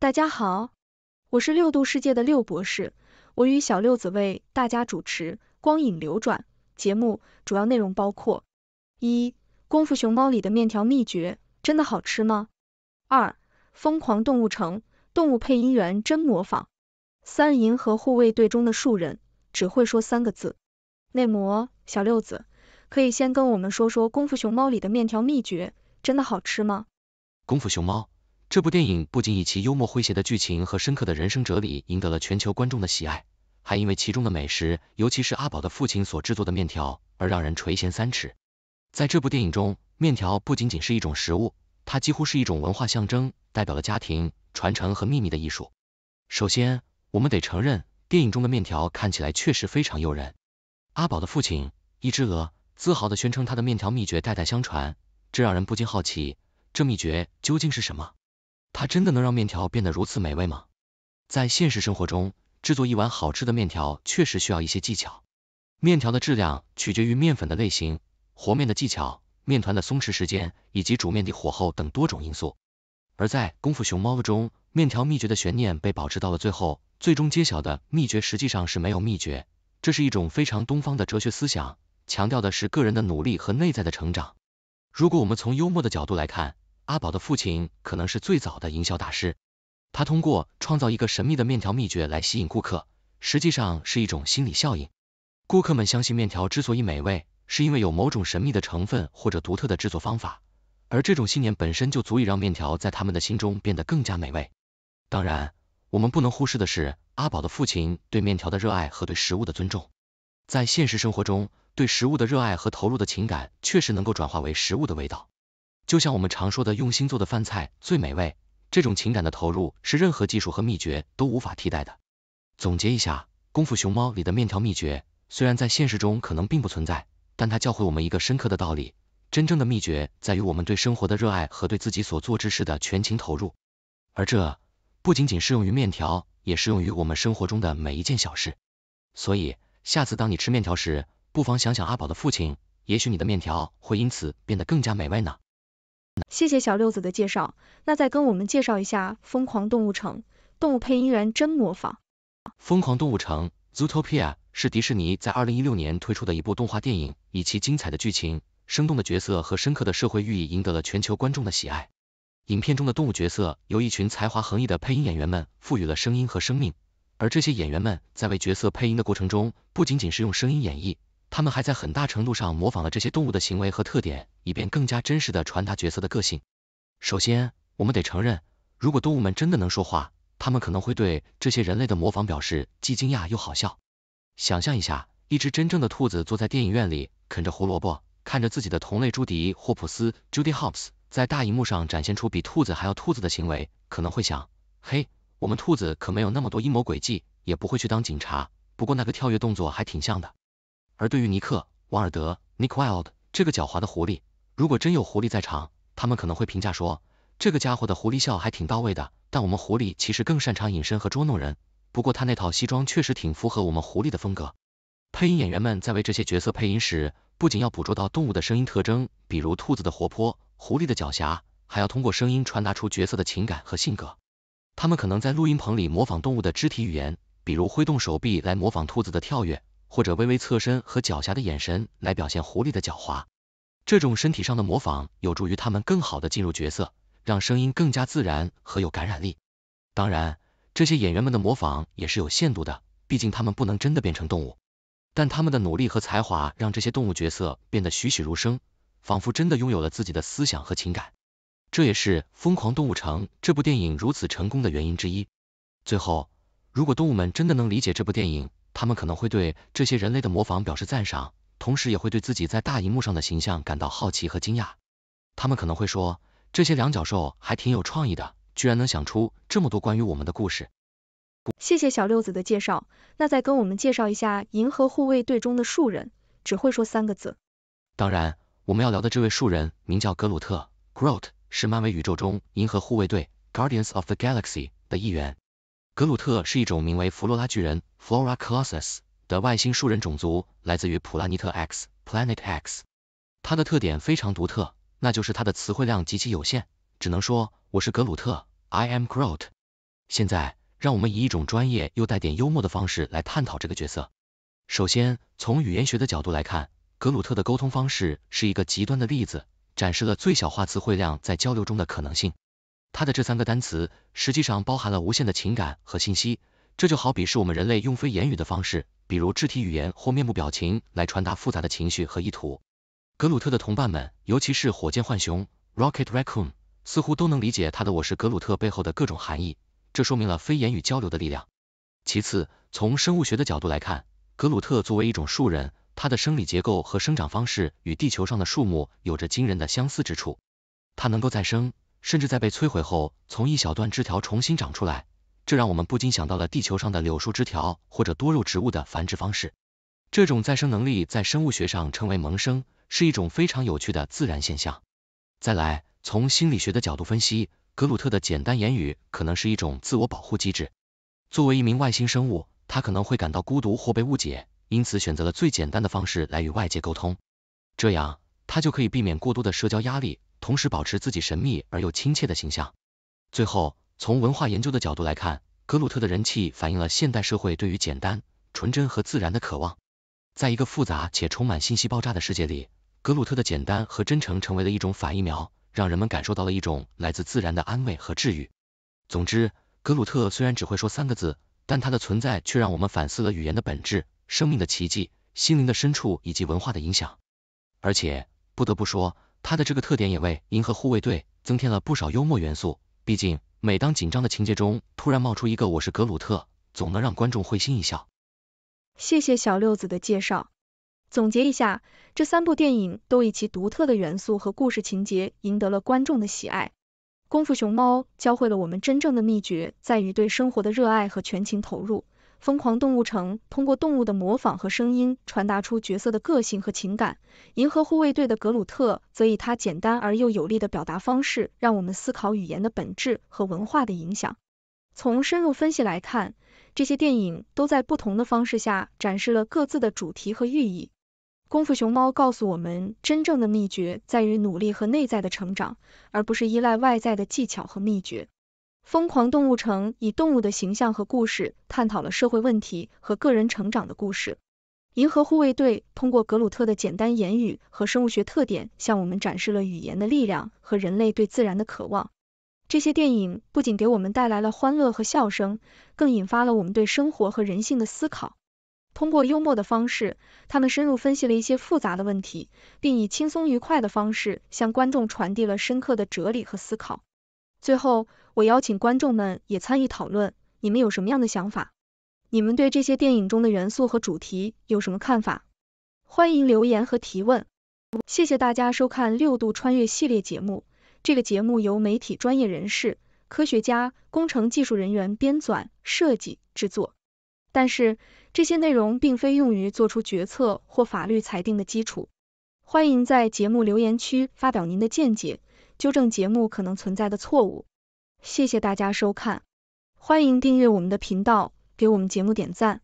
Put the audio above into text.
大家好，我是六度世界的六博士，我与小六子为大家主持《光影流转》节目，主要内容包括：一、功夫熊猫里的面条秘诀真的好吃吗？二、疯狂动物城动物配音员真模仿。三、银河护卫队中的树人只会说三个字。内模小六子，可以先跟我们说说功夫熊猫里的面条秘诀真的好吃吗？功夫熊猫。这部电影不仅以其幽默诙谐的剧情和深刻的人生哲理赢得了全球观众的喜爱，还因为其中的美食，尤其是阿宝的父亲所制作的面条，而让人垂涎三尺。在这部电影中，面条不仅仅是一种食物，它几乎是一种文化象征，代表了家庭传承和秘密的艺术。首先，我们得承认，电影中的面条看起来确实非常诱人。阿宝的父亲一只鹅自豪的宣称他的面条秘诀代代相传，这让人不禁好奇，这秘诀究竟是什么？它真的能让面条变得如此美味吗？在现实生活中，制作一碗好吃的面条确实需要一些技巧。面条的质量取决于面粉的类型、和面的技巧、面团的松弛时间以及煮面的火候等多种因素。而在《功夫熊猫》中，面条秘诀的悬念被保持到了最后，最终揭晓的秘诀实际上是没有秘诀。这是一种非常东方的哲学思想，强调的是个人的努力和内在的成长。如果我们从幽默的角度来看，阿宝的父亲可能是最早的营销大师，他通过创造一个神秘的面条秘诀来吸引顾客，实际上是一种心理效应。顾客们相信面条之所以美味，是因为有某种神秘的成分或者独特的制作方法，而这种信念本身就足以让面条在他们的心中变得更加美味。当然，我们不能忽视的是阿宝的父亲对面条的热爱和对食物的尊重。在现实生活中，对食物的热爱和投入的情感确实能够转化为食物的味道。就像我们常说的，用心做的饭菜最美味，这种情感的投入是任何技术和秘诀都无法替代的。总结一下，《功夫熊猫》里的面条秘诀，虽然在现实中可能并不存在，但它教会我们一个深刻的道理：真正的秘诀在于我们对生活的热爱和对自己所做之事的全情投入。而这不仅仅适用于面条，也适用于我们生活中的每一件小事。所以，下次当你吃面条时，不妨想想阿宝的父亲，也许你的面条会因此变得更加美味呢。谢谢小六子的介绍，那再跟我们介绍一下《疯狂动物城》，动物配音员真模仿。《疯狂动物城》（Zootopia） 是迪士尼在二零一六年推出的一部动画电影，以其精彩的剧情、生动的角色和深刻的社会寓意赢得了全球观众的喜爱。影片中的动物角色由一群才华横溢的配音演员们赋予了声音和生命，而这些演员们在为角色配音的过程中，不仅仅是用声音演绎。他们还在很大程度上模仿了这些动物的行为和特点，以便更加真实的传达角色的个性。首先，我们得承认，如果动物们真的能说话，他们可能会对这些人类的模仿表示既惊讶又好笑。想象一下，一只真正的兔子坐在电影院里，啃着胡萝卜，看着自己的同类朱迪·霍普斯 （Judy Hopps） 在大荧幕上展现出比兔子还要兔子的行为，可能会想：嘿，我们兔子可没有那么多阴谋诡计，也不会去当警察。不过那个跳跃动作还挺像的。而对于尼克·王尔德 （Nick Wild） 这个狡猾的狐狸，如果真有狐狸在场，他们可能会评价说，这个家伙的狐狸笑还挺到位的。但我们狐狸其实更擅长隐身和捉弄人。不过他那套西装确实挺符合我们狐狸的风格。配音演员们在为这些角色配音时，不仅要捕捉到动物的声音特征，比如兔子的活泼，狐狸的狡黠，还要通过声音传达出角色的情感和性格。他们可能在录音棚里模仿动物的肢体语言，比如挥动手臂来模仿兔子的跳跃。或者微微侧身和狡黠的眼神来表现狐狸的狡猾，这种身体上的模仿有助于他们更好的进入角色，让声音更加自然和有感染力。当然，这些演员们的模仿也是有限度的，毕竟他们不能真的变成动物。但他们的努力和才华让这些动物角色变得栩栩如生，仿佛真的拥有了自己的思想和情感。这也是《疯狂动物城》这部电影如此成功的原因之一。最后，如果动物们真的能理解这部电影，他们可能会对这些人类的模仿表示赞赏，同时也会对自己在大荧幕上的形象感到好奇和惊讶。他们可能会说，这些两脚兽还挺有创意的，居然能想出这么多关于我们的故事。谢谢小六子的介绍，那再跟我们介绍一下银河护卫队中的树人，只会说三个字。当然，我们要聊的这位树人名叫格鲁特 （Groot），是漫威宇宙中银河护卫队 （Guardians of the Galaxy） 的一员。格鲁特是一种名为弗洛拉巨人 （Flora Colossus） 的外星树人种族，来自于普拉尼特 X（Planet X）。它的特点非常独特，那就是它的词汇量极其有限，只能说我是格鲁特 （I am Groot）。现在，让我们以一种专业又带点幽默的方式来探讨这个角色。首先，从语言学的角度来看，格鲁特的沟通方式是一个极端的例子，展示了最小化词汇量在交流中的可能性。他的这三个单词实际上包含了无限的情感和信息，这就好比是我们人类用非言语的方式，比如肢体语言或面部表情来传达复杂的情绪和意图。格鲁特的同伴们，尤其是火箭浣熊 （Rocket Raccoon），似乎都能理解他的“我是格鲁特”背后的各种含义，这说明了非言语交流的力量。其次，从生物学的角度来看，格鲁特作为一种树人，它的生理结构和生长方式与地球上的树木有着惊人的相似之处。它能够再生。甚至在被摧毁后，从一小段枝条重新长出来，这让我们不禁想到了地球上的柳树枝条或者多肉植物的繁殖方式。这种再生能力在生物学上称为萌生，是一种非常有趣的自然现象。再来，从心理学的角度分析，格鲁特的简单言语可能是一种自我保护机制。作为一名外星生物，他可能会感到孤独或被误解，因此选择了最简单的方式来与外界沟通，这样他就可以避免过多的社交压力。同时保持自己神秘而又亲切的形象。最后，从文化研究的角度来看，格鲁特的人气反映了现代社会对于简单、纯真和自然的渴望。在一个复杂且充满信息爆炸的世界里，格鲁特的简单和真诚成为了一种反疫苗，让人们感受到了一种来自自然的安慰和治愈。总之，格鲁特虽然只会说三个字，但他的存在却让我们反思了语言的本质、生命的奇迹、心灵的深处以及文化的影响。而且，不得不说。他的这个特点也为《银河护卫队》增添了不少幽默元素。毕竟，每当紧张的情节中突然冒出一个“我是格鲁特”，总能让观众会心一笑。谢谢小六子的介绍。总结一下，这三部电影都以其独特的元素和故事情节赢得了观众的喜爱。《功夫熊猫》教会了我们真正的秘诀在于对生活的热爱和全情投入。疯狂动物城通过动物的模仿和声音传达出角色的个性和情感，银河护卫队的格鲁特则以他简单而又有力的表达方式，让我们思考语言的本质和文化的影响。从深入分析来看，这些电影都在不同的方式下展示了各自的主题和寓意。功夫熊猫告诉我们，真正的秘诀在于努力和内在的成长，而不是依赖外在的技巧和秘诀。疯狂动物城以动物的形象和故事，探讨了社会问题和个人成长的故事。银河护卫队通过格鲁特的简单言语和生物学特点，向我们展示了语言的力量和人类对自然的渴望。这些电影不仅给我们带来了欢乐和笑声，更引发了我们对生活和人性的思考。通过幽默的方式，他们深入分析了一些复杂的问题，并以轻松愉快的方式向观众传递了深刻的哲理和思考。最后，我邀请观众们也参与讨论，你们有什么样的想法？你们对这些电影中的元素和主题有什么看法？欢迎留言和提问。谢谢大家收看六度穿越系列节目，这个节目由媒体专业人士、科学家、工程技术人员编纂、设计、制作。但是，这些内容并非用于做出决策或法律裁定的基础。欢迎在节目留言区发表您的见解。纠正节目可能存在的错误。谢谢大家收看，欢迎订阅我们的频道，给我们节目点赞。